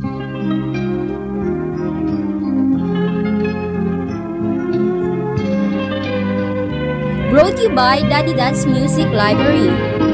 Brought you by Daddy Dad's Music Library.